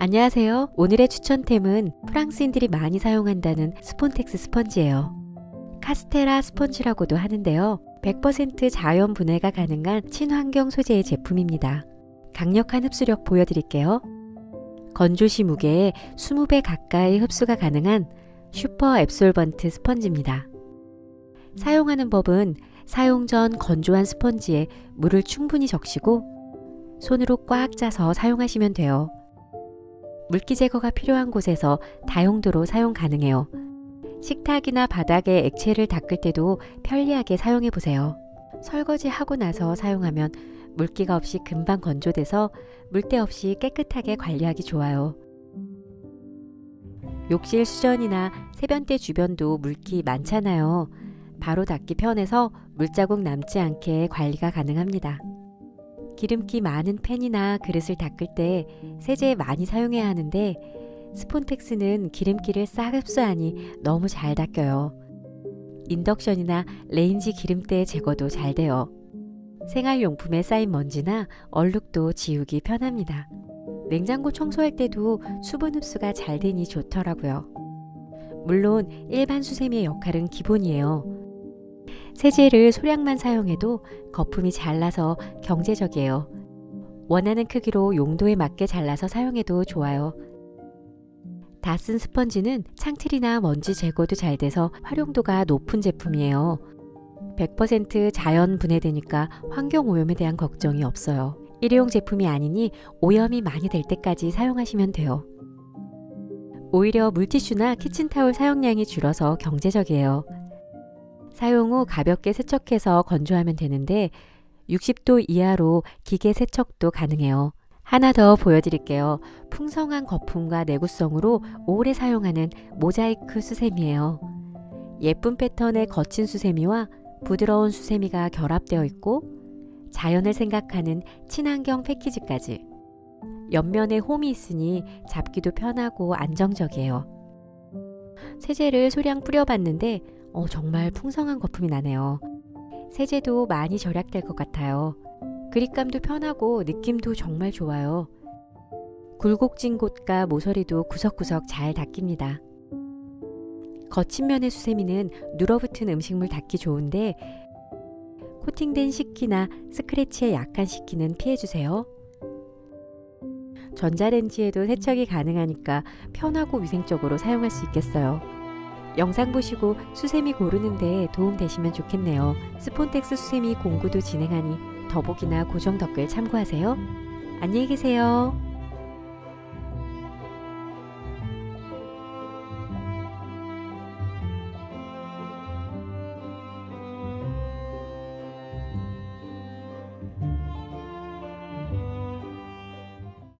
안녕하세요. 오늘의 추천템은 프랑스인들이 많이 사용한다는 스폰텍스 스펀지예요. 카스테라 스펀지라고도 하는데요. 100% 자연 분해가 가능한 친환경 소재의 제품입니다. 강력한 흡수력 보여드릴게요. 건조시 무게에 20배 가까이 흡수가 가능한 super absorbent 스펀지입니다. 사용하는 법은 사용 전 건조한 스펀지에 물을 충분히 적시고 손으로 꽉 짜서 사용하시면 돼요. 물기 제거가 필요한 곳에서 다용도로 사용 가능해요. 식탁이나 바닥에 액체를 닦을 때도 편리하게 사용해 보세요. 설거지 하고 나서 사용하면 물기가 없이 금방 건조돼서 물때 없이 깨끗하게 관리하기 좋아요. 욕실 수전이나 세변대 주변도 물기 많잖아요. 바로 닦기 편해서 물자국 남지 않게 관리가 가능합니다. 기름기 많은 팬이나 그릇을 닦을 때 세제 많이 사용해야 하는데 스폰텍스는 기름기를 싹 흡수하니 너무 잘 닦여요. 인덕션이나 레인지 기름때 제거도 잘 돼요. 생활용품에 쌓인 먼지나 얼룩도 지우기 편합니다. 냉장고 청소할 때도 수분 흡수가 잘 되니 좋더라고요. 물론 일반 수세미의 역할은 기본이에요. 세제를 소량만 사용해도 거품이 잘 나서 경제적이에요. 원하는 크기로 용도에 맞게 잘라서 사용해도 좋아요. 다 쓴 스펀지는 창틀이나 먼지 제거도 잘 돼서 활용도가 높은 제품이에요. 100% 자연 분해되니까 환경 오염에 대한 걱정이 없어요. 일회용 제품이 아니니 오염이 많이 될 때까지 사용하시면 돼요. 오히려 물티슈나 키친타올 사용량이 줄어서 경제적이에요. 사용 후 가볍게 세척해서 건조하면 되는데 60도 이하로 기계 세척도 가능해요. 하나 더 보여드릴게요. 풍성한 거품과 내구성으로 오래 사용하는 모자이크 수세미예요. 예쁜 패턴의 거친 수세미와 부드러운 수세미가 결합되어 있고 자연을 생각하는 친환경 패키지까지 옆면에 홈이 있으니 잡기도 편하고 안정적이에요. 세제를 소량 뿌려봤는데 어, 정말 풍성한 거품이 나네요. 세제도 많이 절약될 것 같아요. 그립감도 편하고 느낌도 정말 좋아요. 굴곡진 곳과 모서리도 구석구석 잘 닦입니다. 거친 면의 수세미는 눌어붙은 음식물 닦기 좋은데 코팅된 식기나 스크래치에 약한 식기는 피해주세요. 전자레인지에도 세척이 가능하니까 편하고 위생적으로 사용할 수 있겠어요. 영상 보시고 수세미 고르는 데 도움 되시면 좋겠네요. 스폰텍스 수세미 공구도 진행하니 더보기나 고정 댓글 참고하세요. 안녕히 계세요.